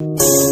you.